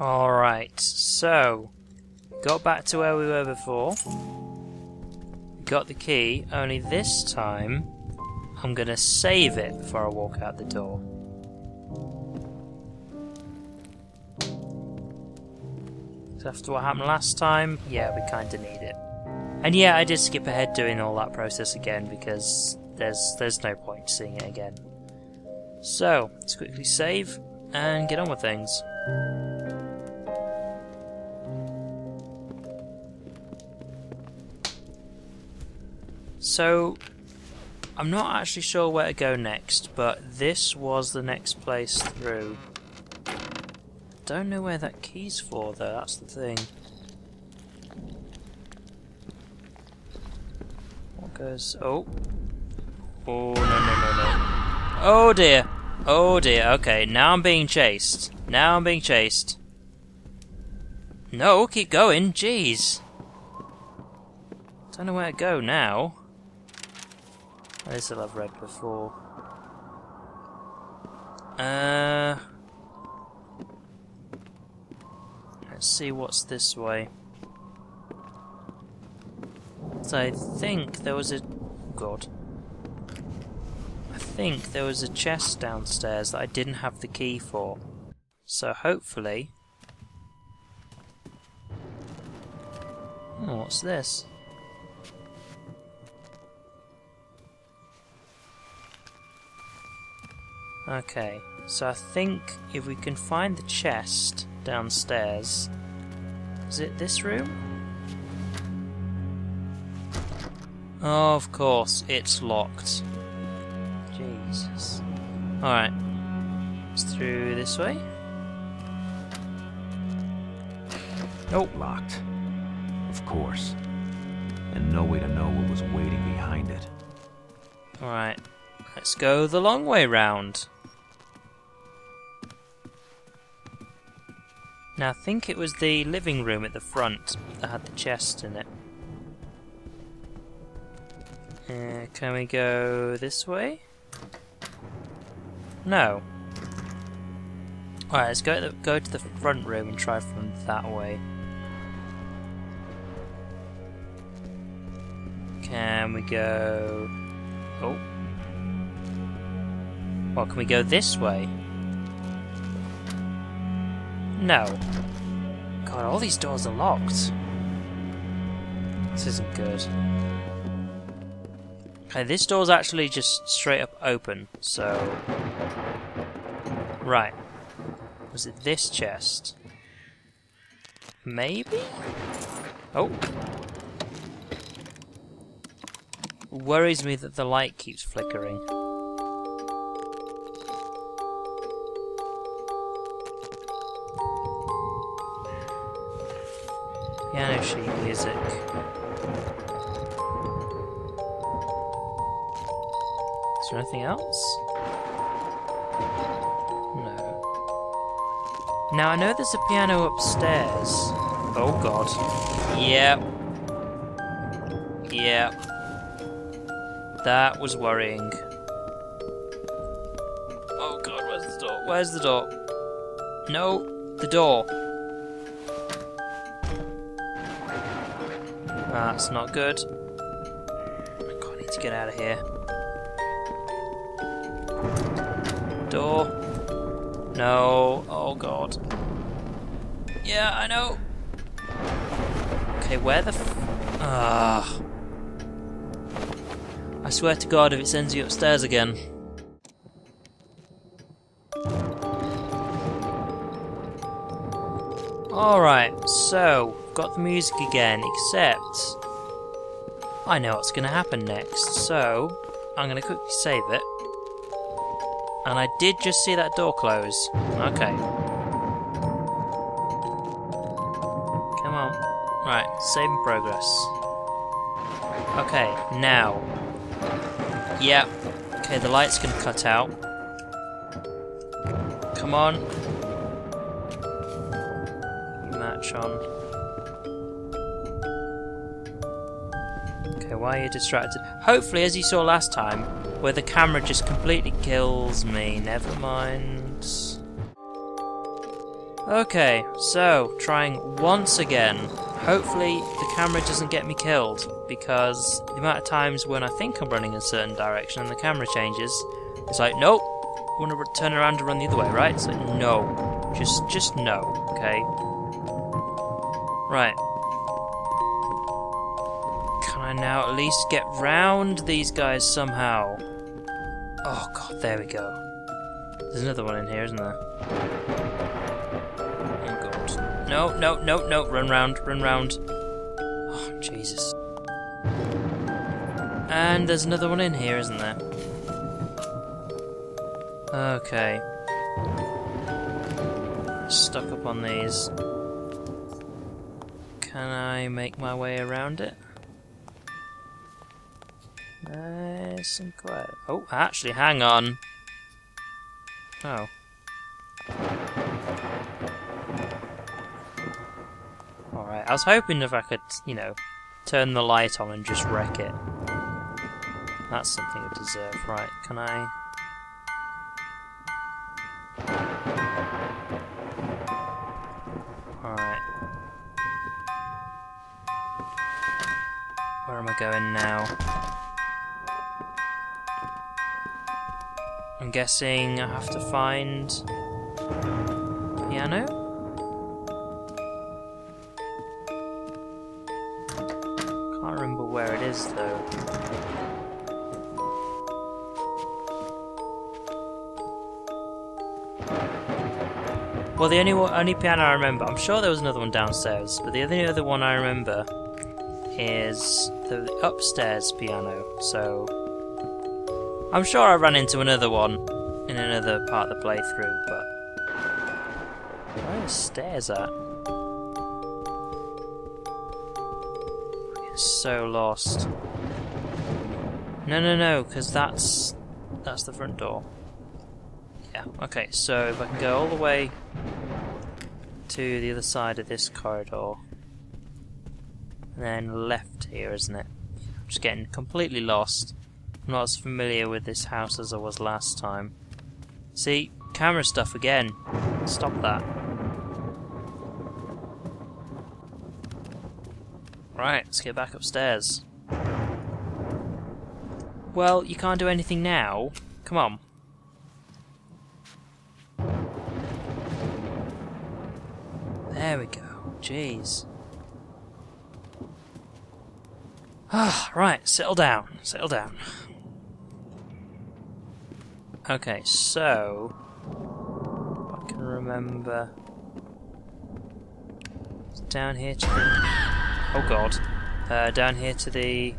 Alright, so got back to where we were before. Got the key, only this time I'm gonna save it before I walk out the door. After what happened last time, yeah, we kinda need it. And yeah, I did skip ahead doing all that process again because there's there's no point seeing it again. So, let's quickly save and get on with things. So, I'm not actually sure where to go next, but this was the next place through. Don't know where that key's for though, that's the thing. What goes... oh. Oh, no, no, no, no. Oh dear! Oh dear, okay, now I'm being chased. Now I'm being chased. No, keep going, jeez. Don't know where to go now. This I've read before. Uh, let's see what's this way. So I think there was a god. I think there was a chest downstairs that I didn't have the key for. So hopefully. Oh, what's this? Okay, so I think if we can find the chest downstairs, is it this room? Oh, of course, it's locked. Jesus. Alright, it's through this way. Nope. Locked. Of course. And no way to know what was waiting behind it. Alright, let's go the long way round. Now I think it was the living room at the front that had the chest in it. Uh, can we go this way? No. Alright, let's go to, the, go to the front room and try from that way. Can we go... Oh. Well, can we go this way? No. God, all these doors are locked. This isn't good. Okay, this door's actually just straight up open, so... Right. Was it this chest? Maybe? Oh. Worries me that the light keeps flickering. Piano sheet music. Is there anything else? No. Now I know there's a piano upstairs. Oh god. Yep. Yep. That was worrying. Oh god, where's the door? Where's the door? No, the door. That's not good. I need to get out of here. Door. No. Oh god. Yeah, I know. Okay, where the f- Ah. I swear to God if it sends you upstairs again. Alright, so, got the music again, except... I know what's going to happen next, so I'm going to quickly save it. And I did just see that door close. Okay. Come on. Right, save in progress. Okay, now. Yep. Okay, the light's gonna cut out. Come on. Match on. Okay, why are you distracted? Hopefully, as you saw last time, where the camera just completely kills me. Never mind. Okay, so trying once again. Hopefully the camera doesn't get me killed because the amount of times when I think I'm running in a certain direction and the camera changes, it's like, nope, I want to turn around and run the other way, right? It's like, no, just, just no, okay? Right. Now at least get round these guys somehow? Oh god, there we go. There's another one in here, isn't there? Oh god. No, no, no, no, run round, run round. Oh, Jesus. And there's another one in here, isn't there? Okay. Stuck up on these. Can I make my way around it? Nice and quiet. Oh, actually, hang on. Oh. Alright, I was hoping if I could, you know, turn the light on and just wreck it. That's something I deserve. Right, can I... Alright. Where am I going now? I'm guessing I have to find piano. Can't remember where it is though. Well, the only only piano I remember, I'm sure there was another one downstairs, but the only other one I remember is the upstairs piano. So I'm sure I ran into another one in another part of the playthrough, but where are the stairs at? So lost. No, no, no, because that's that's the front door. Yeah. Okay. So if I can go all the way to the other side of this corridor, and then left here, isn't it? I'm just getting completely lost. I'm not as familiar with this house as I was last time. See, camera stuff again. Stop that. Right, let's get back upstairs. Well, you can't do anything now. Come on. There we go. Jeez. Ah, right, settle down, settle down. Okay, so I can remember it's down here to the oh god, uh, down here to the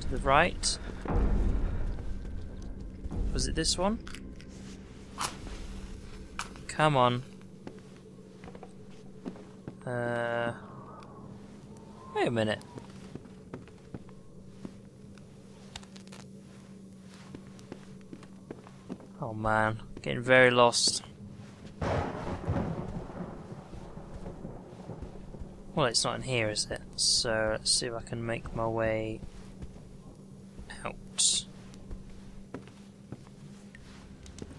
to the right. Was it this one? Come on. Uh, wait a minute. Oh man, getting very lost. Well, it's not in here, is it? So let's see if I can make my way out.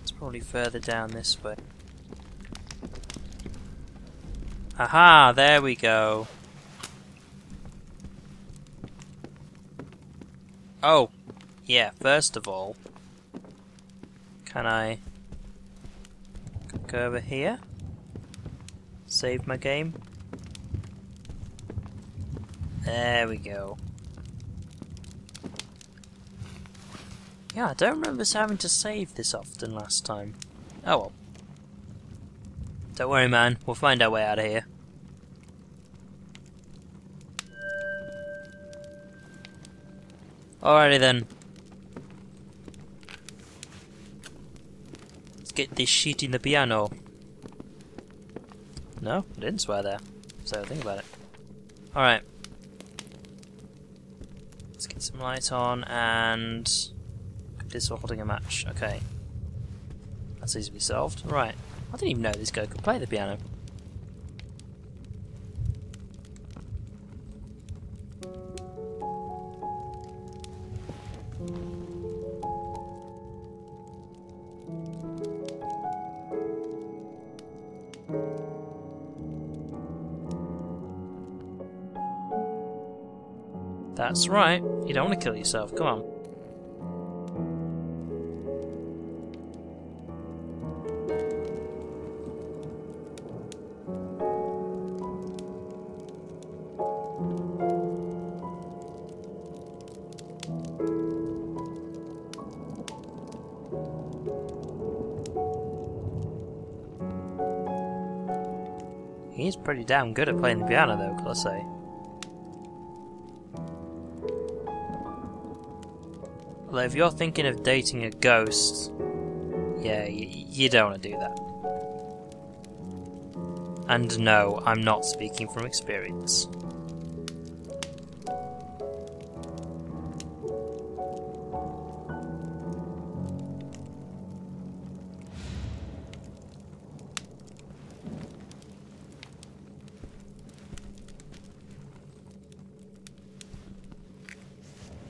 It's probably further down this way. Aha, there we go. Oh, yeah, first of all, can I go over here? Save my game? There we go. Yeah, I don't remember us having to save this often last time. Oh well. Don't worry, man. We'll find our way out of here. Alrighty then. Get this sheet in the piano. No, I didn't swear there. So think about it. Alright. Let's get some light on and this while holding a match. Okay. That's easily solved. Right. I didn't even know this guy could play the piano. That's right. You don't want to kill yourself. Come on. He's pretty damn good at playing the piano, though, gotta say. If you're thinking of dating a ghost, yeah, you don't want to do that. And no, I'm not speaking from experience.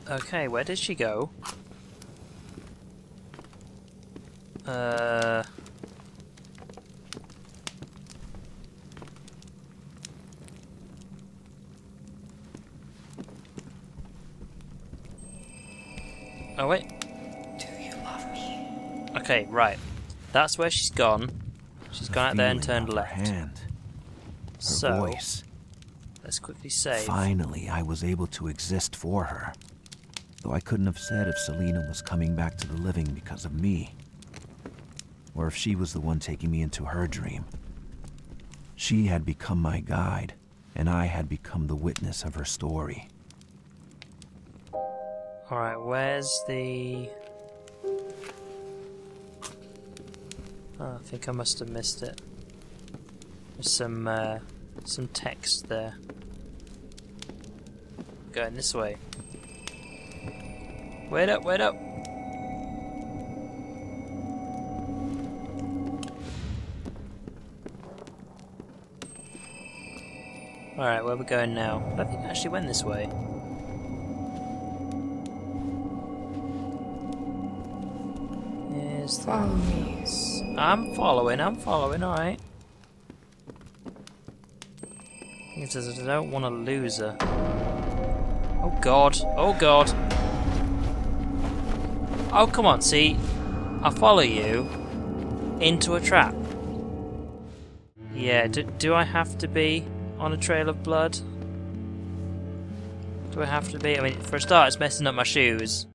Okay, where did she go? Uh... Oh wait. Do you love me? Okay, right. That's where she's gone. She's gone out there and turned left. Hand, her So, voice. let's quickly save. Finally, I was able to exist for her. Though I couldn't have said if Selena was coming back to the living because of me. Or if she was the one taking me into her dream. She had become my guide, and I had become the witness of her story. Alright, where's the... Oh, I think I must have missed it. There's some, uh, some text there. Going this way. Wait up, wait up! Alright, where we going now? I think I actually went this way. Is Follow me. I'm following, I'm following, alright. It says I don't want to lose her. Oh god, oh god. Oh come on, see, I follow you into a trap. Yeah, do, do I have to be on a trail of blood? Do I have to be? I mean, for a start, it's messing up my shoes.